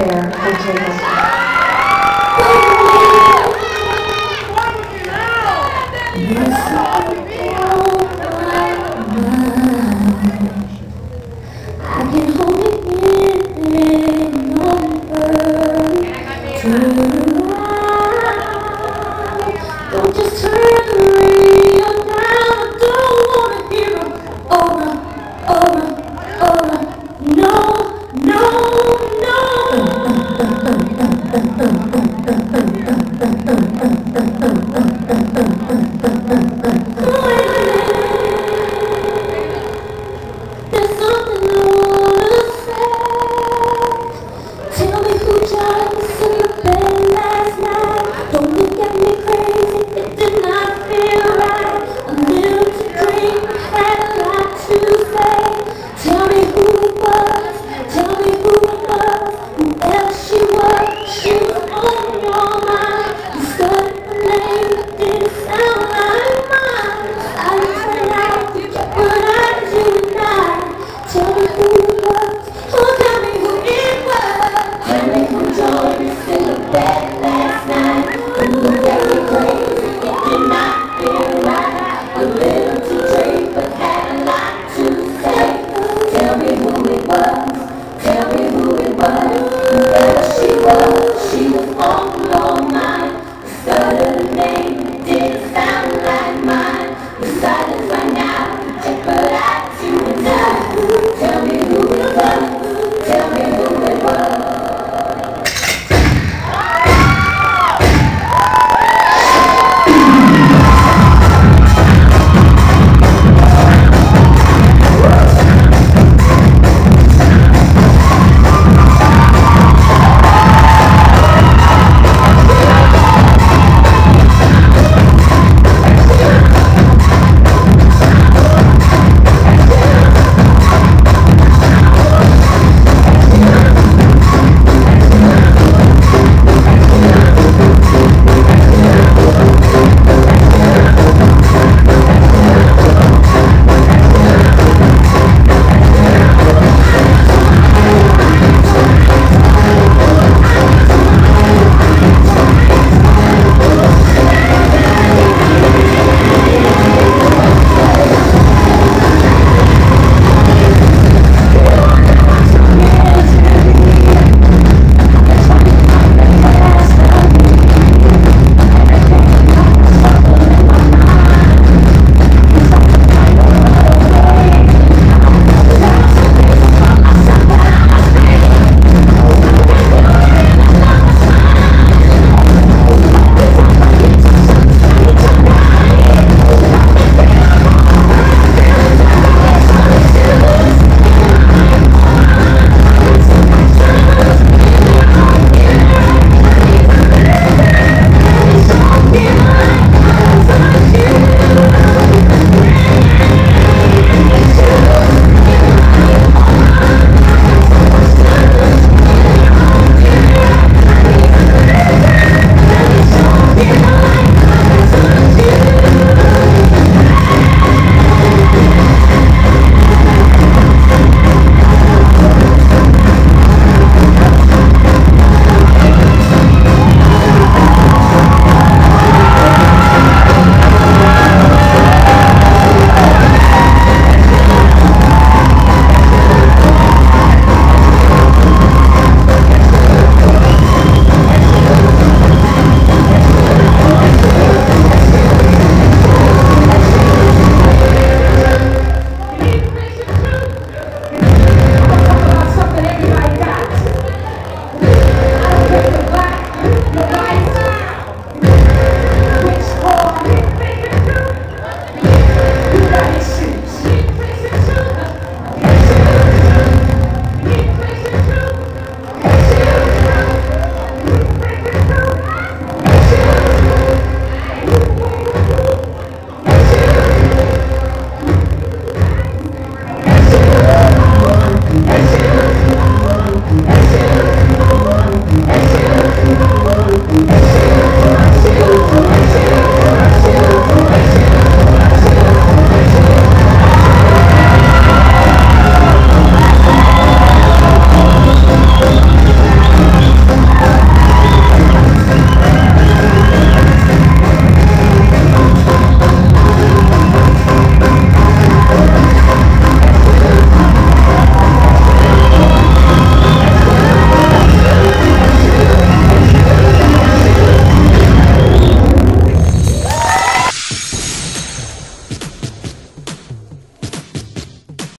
prayer for